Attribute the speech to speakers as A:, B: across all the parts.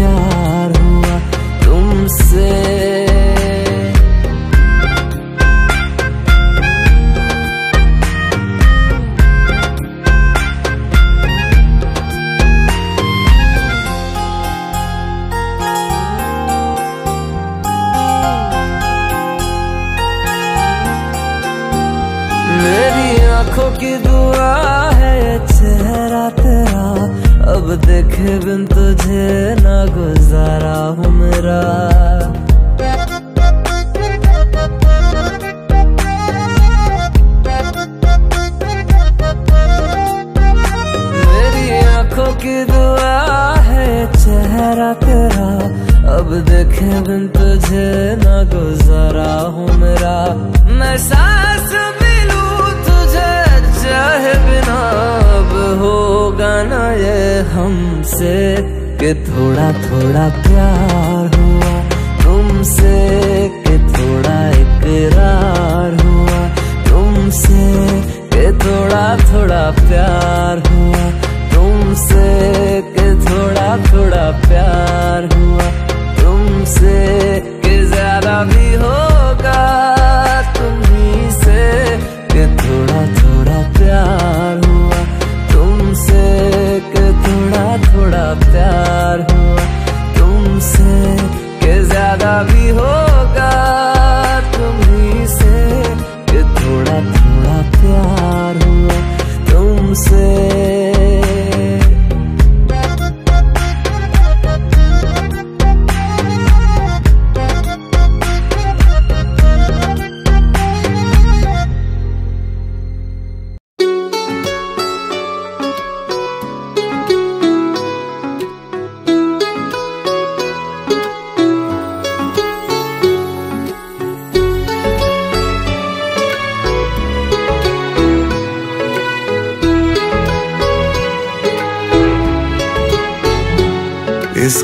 A: प्यार हुआ तुमसे। मेरी आँखों की दुआ है चेहरा तेरा अब देखे बिन तुझे ना गुजारा हूँ मेरा। मेरी आँखों की दुआ है चेहरा तेरा। अब देखे बिन तुझे ना गुजारा हूँ मेरा। मैं सांस भी तुझे चाहे बिना। अब होगा ना ये हमसे के थोड़ा थोड़ा प्यार हुआ। तुमसे के थोड़ा इकरार हुआ। तुमसे के थोड़ा थोड़ा प्यार हुआ। तुमसे के थोड़ा थोड़ा प्यार हुआ। कि ज़्यादा भी होगा तुम ही से कि थोड़ा थोड़ा प्यार हुआ तुमसे।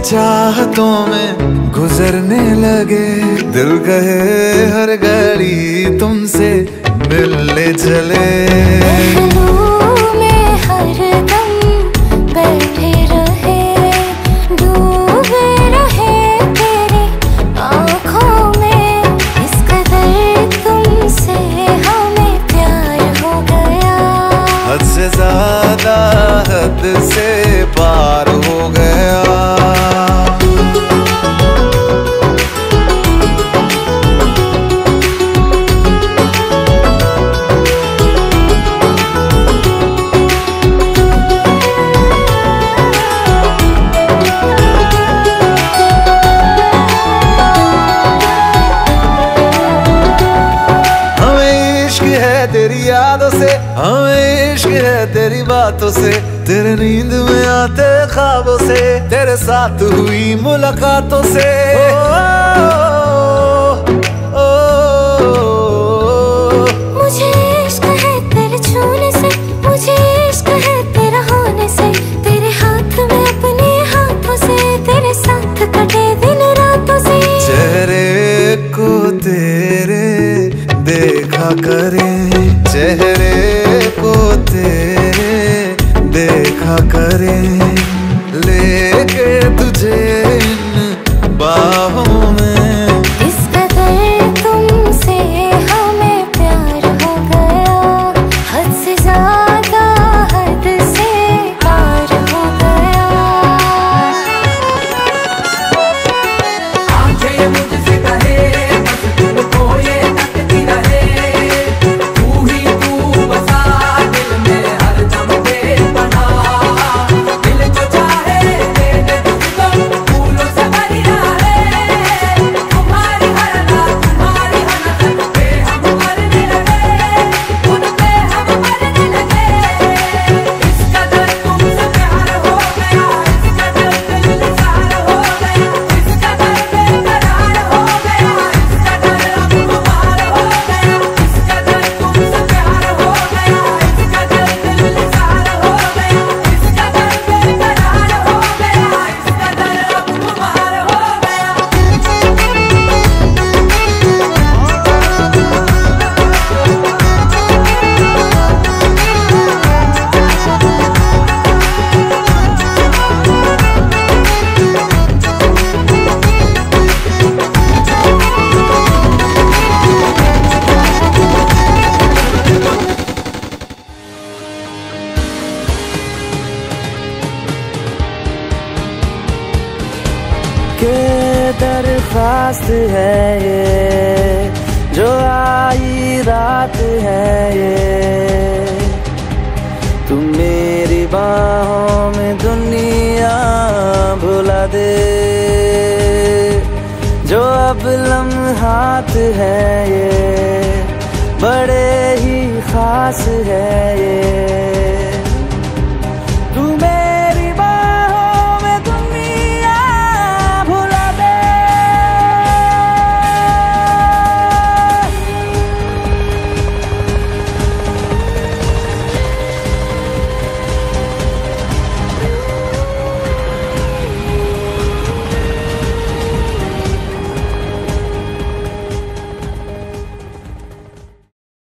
B: चाहतों में गुजरने लगे। दिल कहे हर घड़ी तुमसे मिलने चले। इश्क है तेरी यादों से। हमें इश्क है तेरी बातों से। तेरे नींद में आते ख्वाबों से। तेरे साथ हुई मुलाकातों से। ओ,
C: करे।
A: चेहरे दरख्वास्त है ये, जो आई रात है ये। तुम मेरी बाहों में दुनिया भुला दे। जो अब लम्हात है ये, बड़े ही खास है ये।